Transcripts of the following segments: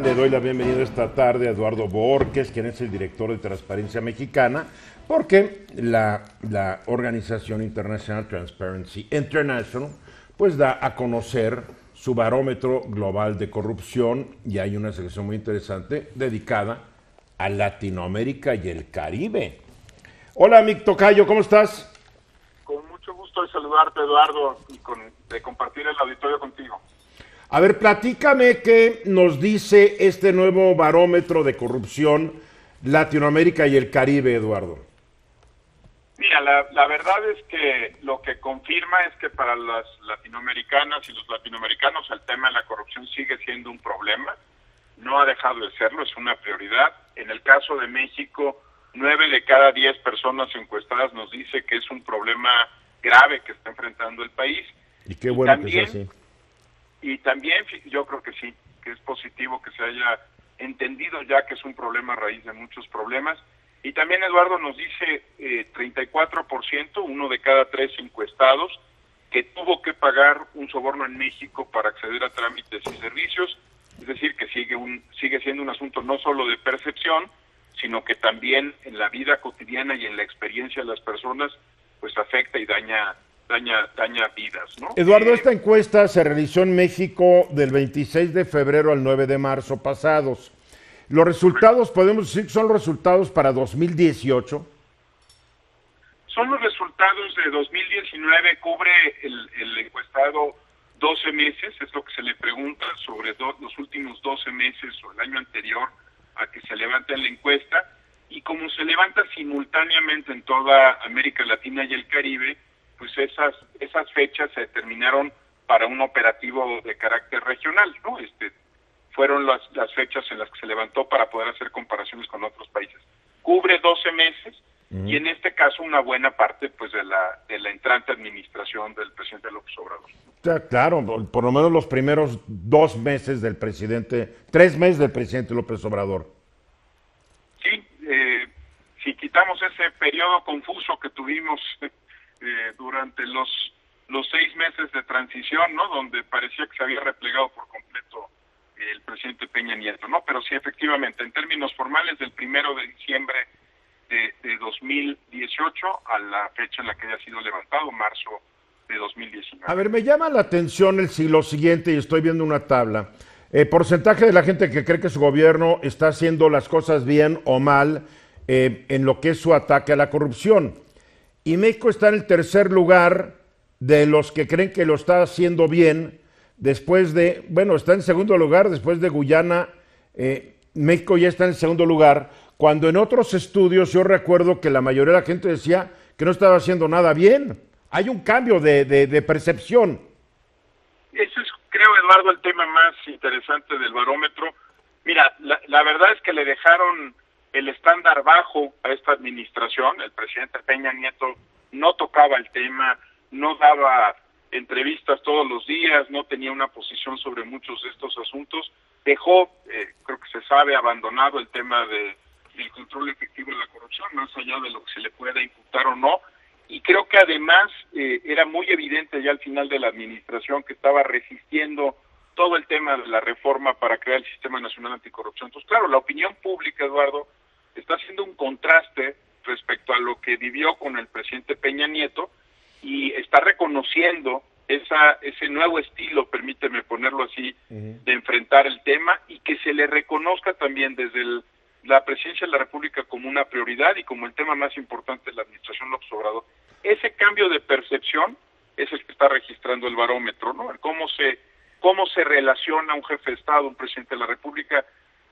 Le doy la bienvenida esta tarde a Eduardo Borges, quien es el director de Transparencia Mexicana, porque la, organización internacional Transparency International pues da a conocer su barómetro global de corrupción y hay una sección muy interesante dedicada a Latinoamérica y el Caribe. Hola, Mick Tocayo, ¿cómo estás? Con mucho gusto de saludarte, Eduardo, y con, de compartir el auditorio contigo. A ver, platícame qué nos dice este nuevo barómetro de corrupción Latinoamérica y el Caribe, Eduardo. Mira, la, la, verdad es que lo que confirma es que para las latinoamericanas y los latinoamericanos el tema de la corrupción sigue siendo un problema. No ha dejado de serlo, es una prioridad. En el caso de México, nueve de cada diez personas encuestadas nos dice que es un problema grave que está enfrentando el país. Y qué bueno que sea así y también yo creo que sí, que es positivo que se haya entendido ya que es un problema a raíz de muchos problemas. Y también Eduardo nos dice eh, 34%, uno de cada tres encuestados, que tuvo que pagar un soborno en México para acceder a trámites y servicios. Es decir, que sigue, un, sigue siendo un asunto no solo de percepción, sino que también en la vida cotidiana y en la experiencia de las personas, pues afecta y daña daña, daña vidas. ¿no? Eduardo, eh, esta encuesta se realizó en México del 26 de febrero al 9 de marzo pasados. Los resultados, podemos decir, son los resultados para 2018. Son los resultados de 2019, cubre el, el encuestado 12 meses, es lo que se le pregunta sobre los últimos 12 meses o el año anterior a que se levante la encuesta. Y como se levanta simultáneamente en toda América Latina y el Caribe, pues esas, esas fechas se determinaron para un operativo de carácter regional, ¿no? Este, fueron las, las fechas en las que se levantó para poder hacer comparaciones con otros países. Cubre 12 meses y en este caso una buena parte pues de la, de la entrante administración del presidente López Obrador. Claro, por lo menos los primeros dos meses del presidente, tres meses del presidente López Obrador. Sí, eh, si quitamos ese periodo confuso que tuvimos eh, durante los los seis meses de transición, ¿no? Donde parecía que se había replegado por completo el presidente Peña Nieto, ¿no? Pero sí, efectivamente, en términos formales, del primero de diciembre de, de 2018 a la fecha en la que haya sido levantado, marzo de 2019. A ver, me llama la atención el lo siguiente, y estoy viendo una tabla. Eh, porcentaje de la gente que cree que su gobierno está haciendo las cosas bien o mal eh, en lo que es su ataque a la corrupción y México está en el tercer lugar de los que creen que lo está haciendo bien, después de, bueno, está en segundo lugar, después de Guyana, eh, México ya está en segundo lugar, cuando en otros estudios yo recuerdo que la mayoría de la gente decía que no estaba haciendo nada bien. Hay un cambio de, de, percepción. Eso es, creo, Eduardo, el tema más interesante del barómetro. Mira, la verdad es que le dejaron el estándar bajo a esta administración. El presidente Peña Nieto no tocaba el tema, no daba entrevistas todos los días, no tenía una posición sobre muchos de estos asuntos. Dejó, eh, creo que se sabe, abandonado el tema de, del control efectivo de la corrupción, más allá de lo que se le pueda imputar o no. Y creo que además eh, era muy evidente ya al final de la administración que estaba resistiendo todo el tema de la reforma para crear el Sistema Nacional Anticorrupción. Entonces, claro, la opinión pública, Eduardo, está haciendo un contraste respecto a lo que vivió con el presidente Peña Nieto y está reconociendo esa, ese nuevo estilo, permíteme ponerlo así, de enfrentar el tema y que se le reconozca también desde la presidencia de la República como una prioridad y como el tema más importante de la administración López Obrador. Ese cambio de percepción es el que está registrando el barómetro, ¿no? Cómo se, cómo se relaciona un jefe de Estado, un presidente de la República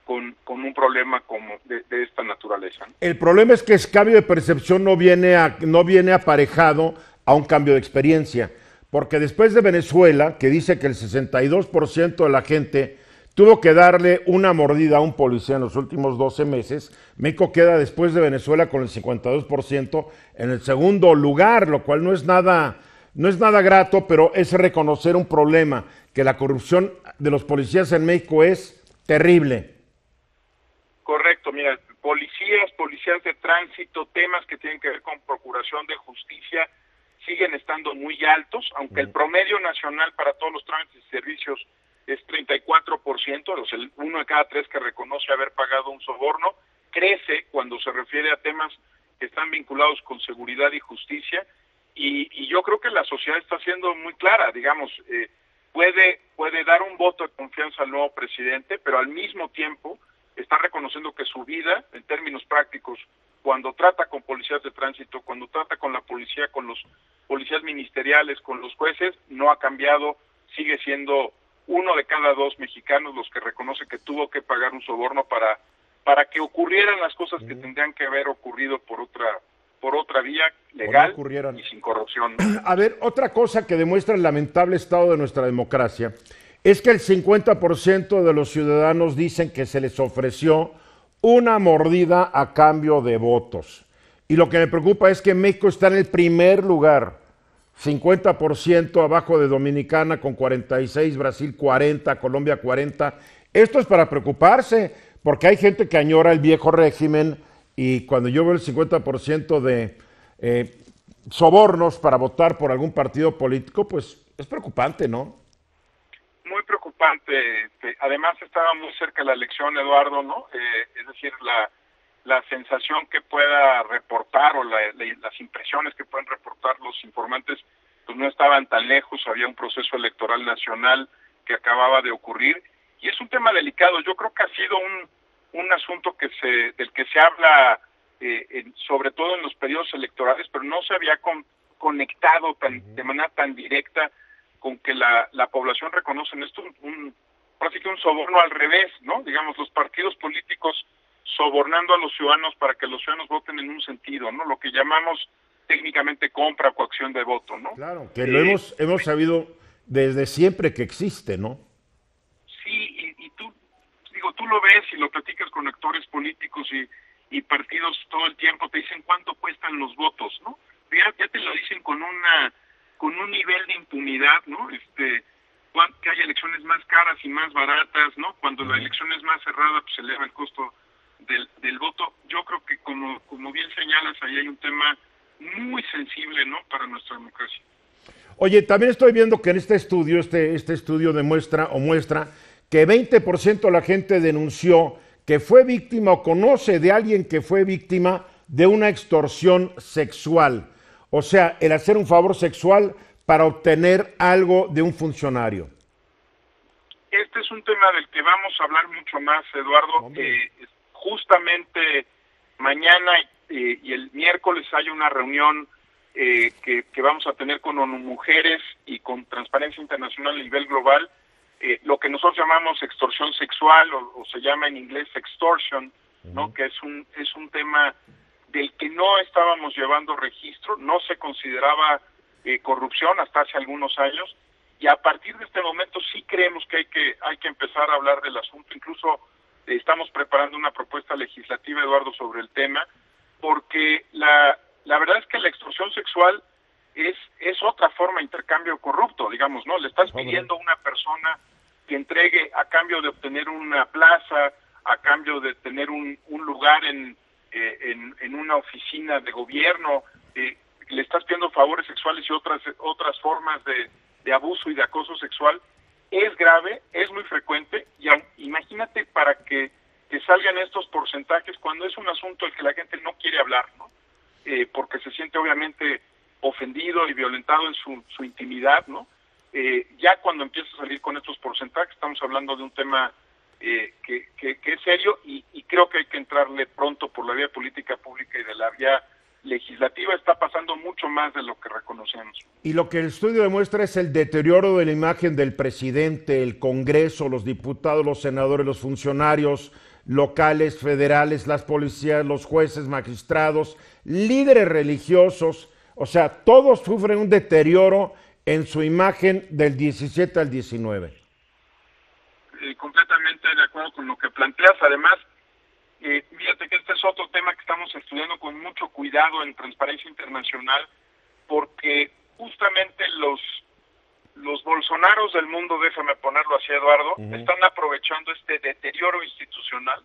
con, con un problema como de, esta naturaleza. El problema es que ese cambio de percepción no viene, a, no viene aparejado a un cambio de experiencia, porque después de Venezuela, que dice que el 62% de la gente tuvo que darle una mordida a un policía en los últimos 12 meses, México queda después de Venezuela con el 52% en el segundo lugar, lo cual no es nada no es nada grato, pero es reconocer un problema, que la corrupción de los policías en México es terrible. Correcto, mira, policías, policías de tránsito, temas que tienen que ver con procuración de justicia siguen estando muy altos, aunque el promedio nacional para todos los trámites y servicios es 34%, o sea, uno de cada tres que reconoce haber pagado un soborno, crece cuando se refiere a temas que están vinculados con seguridad y justicia, y, yo creo que la sociedad está siendo muy clara, digamos, eh, puede, puede dar un voto de confianza al nuevo presidente, pero al mismo tiempo está reconociendo que su vida, en términos prácticos, cuando trata con policías de tránsito, cuando trata con la policía, con los policías ministeriales, con los jueces, no ha cambiado, sigue siendo uno de cada dos mexicanos los que reconoce que tuvo que pagar un soborno para para que ocurrieran las cosas que tendrían que haber ocurrido por otra por otra vía legal y sin corrupción. A ver, otra cosa que demuestra el lamentable estado de nuestra democracia es que el 50% de los ciudadanos dicen que se les ofreció una mordida a cambio de votos. Y lo que me preocupa es que México está en el primer lugar, 50% abajo de Dominicana con 46, Brasil 40, Colombia 40. Esto es para preocuparse, porque hay gente que añora el viejo régimen y cuando yo veo el 50% de eh, sobornos para votar por algún partido político, pues es preocupante, ¿no? Muy preocupante. Este, además estaba muy cerca la elección, Eduardo, ¿no? Eh, es decir, la, la sensación que pueda reportar o las impresiones que pueden reportar los informantes, pues no estaban tan lejos. Había un proceso electoral nacional que acababa de ocurrir y es un tema delicado. Yo creo que ha sido un un asunto que se, del que se habla eh, sobre todo en los periodos electorales, pero no se había conectado tan, de manera tan directa con que la, la población reconoce en esto un, prácticamente un soborno al revés, ¿no? Digamos, los partidos políticos sobornando a los ciudadanos para que los ciudadanos voten en un sentido, ¿no? Lo que llamamos técnicamente compra o coacción de voto, ¿no? Claro, que lo eh, hemos, hemos sabido desde siempre que existe, ¿no? tú lo ves y lo platicas con actores políticos y, y partidos todo el tiempo, te dicen cuánto cuestan los votos, ¿no? Ya, ya te lo dicen con una con un nivel de impunidad, ¿no? Este, que haya elecciones más caras y más baratas, ¿no? Cuando la elección es más cerrada, pues se eleva el costo del, del voto. Yo creo que como, como bien señalas, ahí hay un tema muy sensible, ¿no? Para nuestra democracia. Oye, también estoy viendo que en este estudio, este, este estudio demuestra o muestra que 20% de la gente denunció que fue víctima o conoce de alguien que fue víctima de una extorsión sexual. O sea, el hacer un favor sexual para obtener algo de un funcionario. Este es un tema del que vamos a hablar mucho más, Eduardo. Eh, justamente mañana eh, y el miércoles hay una reunión eh, que, que, vamos a tener con ONU Mujeres y con Transparencia Internacional a nivel global eh, lo que nosotros llamamos extorsión sexual o, se llama en inglés extortion, ¿no? Que es un es un tema del que no estábamos llevando registro, no se consideraba eh, corrupción hasta hace algunos años y a partir de este momento sí creemos que hay que hay que empezar a hablar del asunto, incluso eh, estamos preparando una propuesta legislativa Eduardo sobre el tema porque la la verdad es que la extorsión sexual es es otra forma de intercambio corrupto, digamos, ¿no? Le estás pidiendo a una persona que entregue a cambio de obtener una plaza, a cambio de tener un, un lugar en, eh, en, una oficina de gobierno, eh, le estás pidiendo favores sexuales y otras, otras formas de, de abuso y de acoso sexual, es grave, es muy frecuente, y imagínate para que, que salgan estos porcentajes cuando es un asunto del que la gente no quiere hablar, ¿no? Eh, porque se siente obviamente ofendido y violentado en su, su intimidad, ¿no? Eh, ya cuando empieza a salir con estos porcentajes, estamos hablando de un tema eh, que, es serio y, creo que hay que entrarle pronto por la vía política pública y de la vía legislativa. Está pasando mucho más de lo que reconocemos. Y lo que el estudio demuestra es el deterioro de la imagen del presidente, el Congreso, los diputados, los senadores, los funcionarios locales, federales, las policías, los jueces, magistrados, líderes religiosos. O sea, todos sufren un deterioro en su imagen del 17 al 19. Eh, completamente de acuerdo con lo que planteas. Además, eh, fíjate que este es otro tema que estamos estudiando con mucho cuidado en Transparencia Internacional, porque justamente los los bolsonaros del mundo, déjame ponerlo así, Eduardo, están aprovechando este deterioro institucional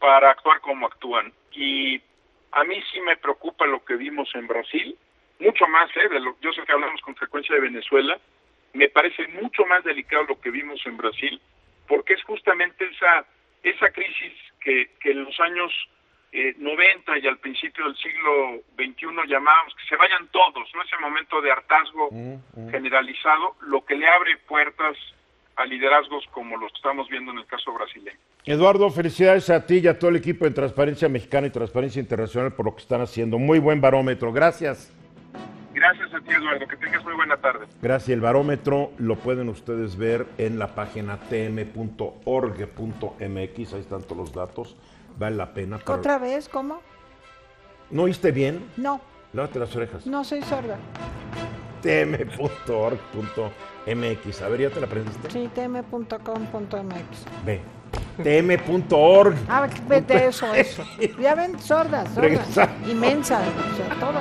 para actuar como actúan. Y a mí sí me preocupa lo que vimos en Brasil, mucho más, ¿eh? De lo, yo sé que hablamos con frecuencia de Venezuela, me parece mucho más delicado lo que vimos en Brasil, porque es justamente esa, esa crisis que, que en los años 90 y al principio del siglo XXI llamábamos que se vayan todos, ¿no? Ese momento de hartazgo Mm, mm. generalizado, lo que le abre puertas a liderazgos como los que estamos viendo en el caso brasileño. Eduardo, felicidades a ti y a todo el equipo de Transparencia Mexicana y Transparencia Internacional por lo que están haciendo. Muy buen barómetro. Gracias. Gracias a ti, Eduardo. Que tengas muy buena tarde. Gracias. El barómetro lo pueden ustedes ver en la página tm.org.mx. Ahí están todos los datos. Vale la pena. pero- ¿Otra vez? ¿Cómo? ¿No oíste bien? No, Lávate las orejas. no soy sorda. tm.org.mx. A ver, ¿ya te la aprendiste? Sí, tm.com.mx. Ve. tm.org. Ah, vete eso, eso. Ya ven, sordas, sordas. Regresa. Inmensa, o sea, todo.